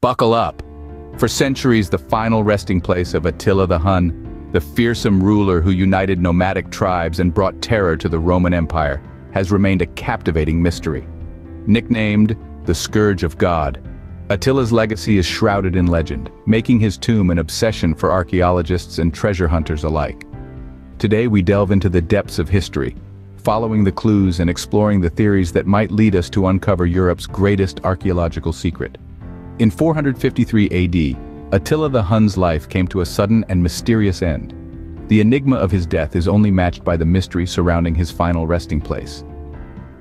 Buckle up. For centuries, the final resting place of Attila the Hun, the fearsome ruler who united nomadic tribes and brought terror to the Roman Empire, has remained a captivating mystery. Nicknamed the Scourge of God, Attila's legacy is shrouded in legend, making his tomb an obsession for archaeologists and treasure hunters alike. Today we delve into the depths of history, following the clues and exploring the theories that might lead us to uncover Europe's greatest archaeological secret. In 453 AD, Attila the Hun's life came to a sudden and mysterious end. The enigma of his death is only matched by the mystery surrounding his final resting place.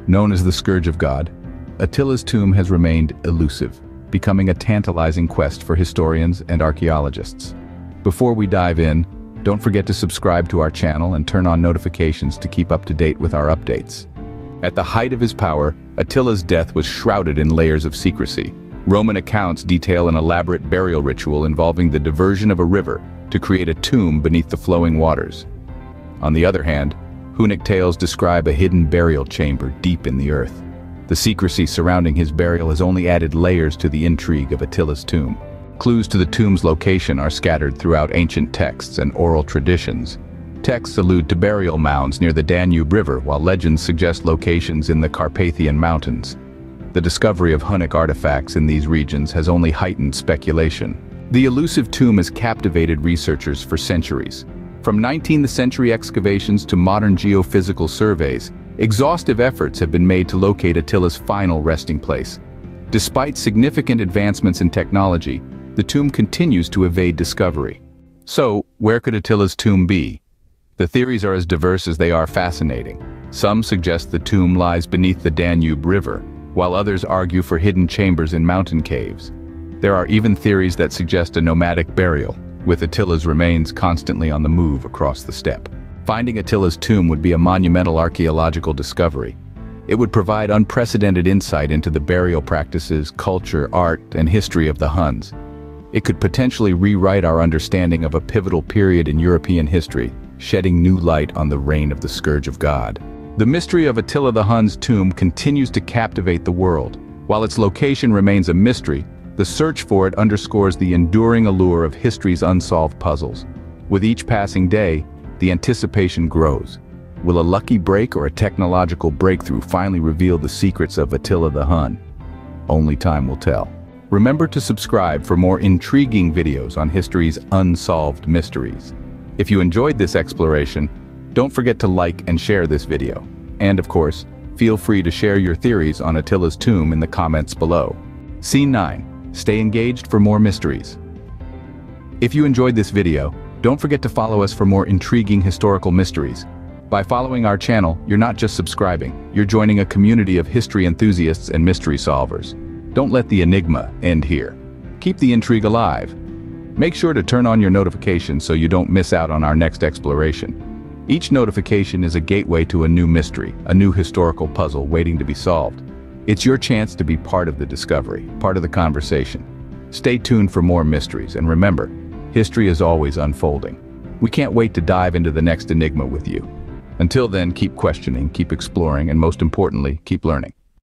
Known as the Scourge of God, Attila's tomb has remained elusive, becoming a tantalizing quest for historians and archaeologists. Before we dive in, don't forget to subscribe to our channel and turn on notifications to keep up to date with our updates. At the height of his power, Attila's death was shrouded in layers of secrecy. Roman accounts detail an elaborate burial ritual involving the diversion of a river to create a tomb beneath the flowing waters. On the other hand, Hunnic tales describe a hidden burial chamber deep in the earth. The secrecy surrounding his burial has only added layers to the intrigue of Attila's tomb. Clues to the tomb's location are scattered throughout ancient texts and oral traditions. Texts allude to burial mounds near the Danube River, while legends suggest locations in the Carpathian Mountains. The discovery of Hunnic artifacts in these regions has only heightened speculation. The elusive tomb has captivated researchers for centuries. From 19th century excavations to modern geophysical surveys, exhaustive efforts have been made to locate Attila's final resting place. Despite significant advancements in technology, the tomb continues to evade discovery. So, where could Attila's tomb be? The theories are as diverse as they are fascinating. Some suggest the tomb lies beneath the Danube River, while others argue for hidden chambers in mountain caves. There are even theories that suggest a nomadic burial, with Attila's remains constantly on the move across the steppe. Finding Attila's tomb would be a monumental archaeological discovery. It would provide unprecedented insight into the burial practices, culture, art, and history of the Huns. It could potentially rewrite our understanding of a pivotal period in European history, shedding new light on the reign of the Scourge of God. The mystery of Attila the Hun's tomb continues to captivate the world. While its location remains a mystery, the search for it underscores the enduring allure of history's unsolved puzzles. With each passing day, the anticipation grows. Will a lucky break or a technological breakthrough finally reveal the secrets of Attila the Hun? Only time will tell. Remember to subscribe for more intriguing videos on history's unsolved mysteries. If you enjoyed this exploration, don't forget to like and share this video. And of course, feel free to share your theories on Attila's tomb in the comments below. Scene 9. Stay engaged for more mysteries. If you enjoyed this video, don't forget to follow us for more intriguing historical mysteries. By following our channel, you're not just subscribing, you're joining a community of history enthusiasts and mystery solvers. Don't let the enigma end here. Keep the intrigue alive. Make sure to turn on your notifications so you don't miss out on our next exploration. Each notification is a gateway to a new mystery, a new historical puzzle waiting to be solved. It's your chance to be part of the discovery, part of the conversation. Stay tuned for more mysteries, and remember, history is always unfolding. We can't wait to dive into the next enigma with you. Until then, keep questioning, keep exploring, and most importantly, keep learning.